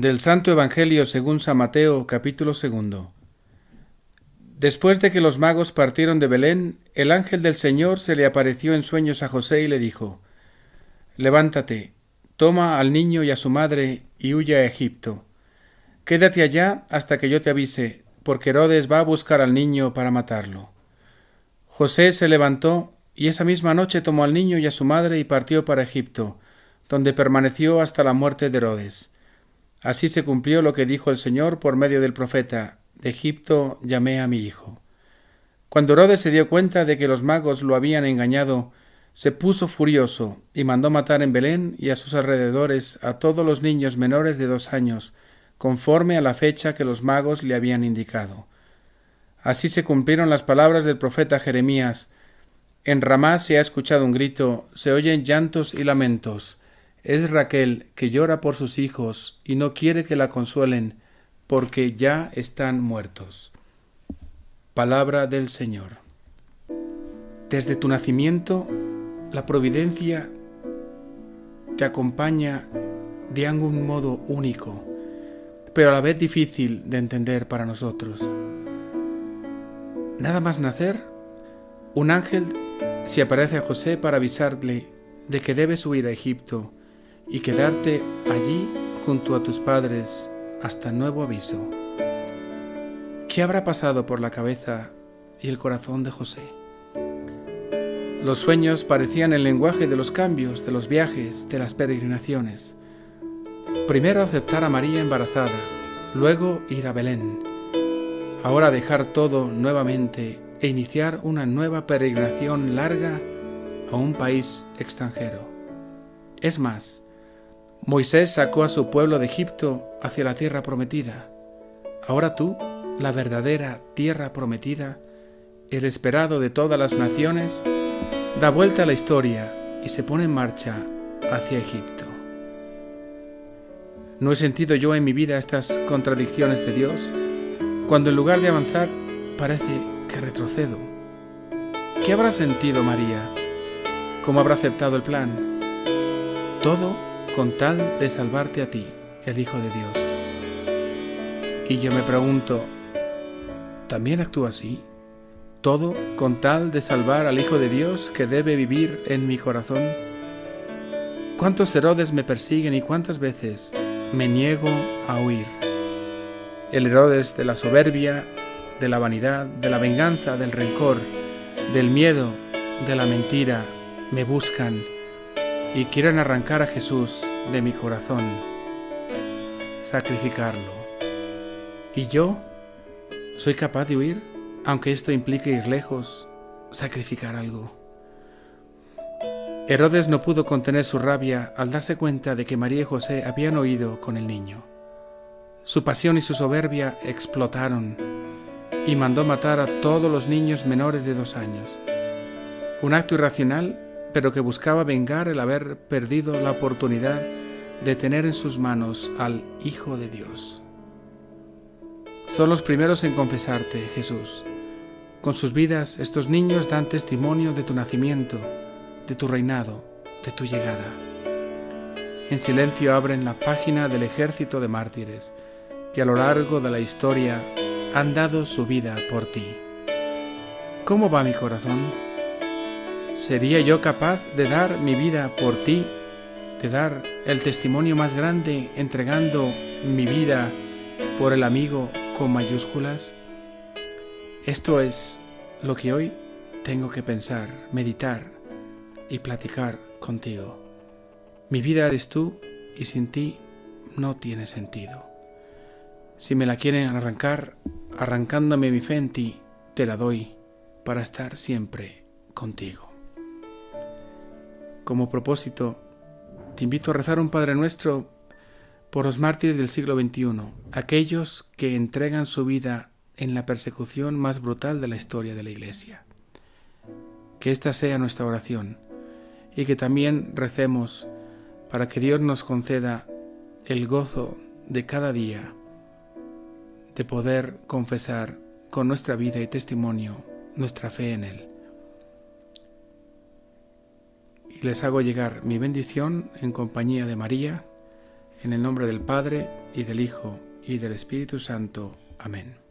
Del Santo Evangelio según San Mateo capítulo segundo. Después de que los magos partieron de Belén, el ángel del Señor se le apareció en sueños a José y le dijo Levántate, toma al niño y a su madre y huye a Egipto. Quédate allá hasta que yo te avise, porque Herodes va a buscar al niño para matarlo. José se levantó y esa misma noche tomó al niño y a su madre y partió para Egipto, donde permaneció hasta la muerte de Herodes Así se cumplió lo que dijo el Señor por medio del profeta, de Egipto llamé a mi hijo. Cuando Herodes se dio cuenta de que los magos lo habían engañado, se puso furioso y mandó matar en Belén y a sus alrededores a todos los niños menores de dos años, conforme a la fecha que los magos le habían indicado. Así se cumplieron las palabras del profeta Jeremías. En Ramá se ha escuchado un grito, se oyen llantos y lamentos. Es Raquel que llora por sus hijos y no quiere que la consuelen porque ya están muertos. Palabra del Señor. Desde tu nacimiento, la providencia te acompaña de algún modo único, pero a la vez difícil de entender para nosotros. Nada más nacer, un ángel se aparece a José para avisarle de que debes huir a Egipto y quedarte allí junto a tus padres hasta nuevo aviso. ¿Qué habrá pasado por la cabeza y el corazón de José? Los sueños parecían el lenguaje de los cambios, de los viajes, de las peregrinaciones. Primero aceptar a María embarazada, luego ir a Belén. Ahora dejar todo nuevamente e iniciar una nueva peregrinación larga a un país extranjero. Es más, Moisés sacó a su pueblo de Egipto hacia la tierra prometida. Ahora tú, la verdadera tierra prometida, el esperado de todas las naciones, da vuelta a la historia y se pone en marcha hacia Egipto. ¿No he sentido yo en mi vida estas contradicciones de Dios? Cuando en lugar de avanzar parece que retrocedo. ¿Qué habrá sentido María? ¿Cómo habrá aceptado el plan? Todo con tal de salvarte a ti, el Hijo de Dios. Y yo me pregunto, ¿también actúa así? ¿Todo con tal de salvar al Hijo de Dios que debe vivir en mi corazón? ¿Cuántos Herodes me persiguen y cuántas veces me niego a huir? El Herodes de la soberbia, de la vanidad, de la venganza, del rencor, del miedo, de la mentira, me buscan y quieren arrancar a Jesús de mi corazón, sacrificarlo. ¿Y yo soy capaz de huir, aunque esto implique ir lejos, sacrificar algo? Herodes no pudo contener su rabia al darse cuenta de que María y José habían oído con el niño. Su pasión y su soberbia explotaron y mandó matar a todos los niños menores de dos años. Un acto irracional pero que buscaba vengar el haber perdido la oportunidad de tener en sus manos al Hijo de Dios. Son los primeros en confesarte, Jesús. Con sus vidas estos niños dan testimonio de tu nacimiento, de tu reinado, de tu llegada. En silencio abren la página del ejército de mártires que a lo largo de la historia han dado su vida por ti. ¿Cómo va mi corazón? ¿Sería yo capaz de dar mi vida por ti, de dar el testimonio más grande entregando mi vida por el amigo con mayúsculas? Esto es lo que hoy tengo que pensar, meditar y platicar contigo. Mi vida eres tú y sin ti no tiene sentido. Si me la quieren arrancar, arrancándome mi fe en ti, te la doy para estar siempre contigo. Como propósito, te invito a rezar un Padre Nuestro por los mártires del siglo XXI, aquellos que entregan su vida en la persecución más brutal de la historia de la Iglesia. Que esta sea nuestra oración y que también recemos para que Dios nos conceda el gozo de cada día de poder confesar con nuestra vida y testimonio nuestra fe en Él y les hago llegar mi bendición en compañía de María, En el nombre del Padre, y del Hijo, y del Espíritu Santo. Amén.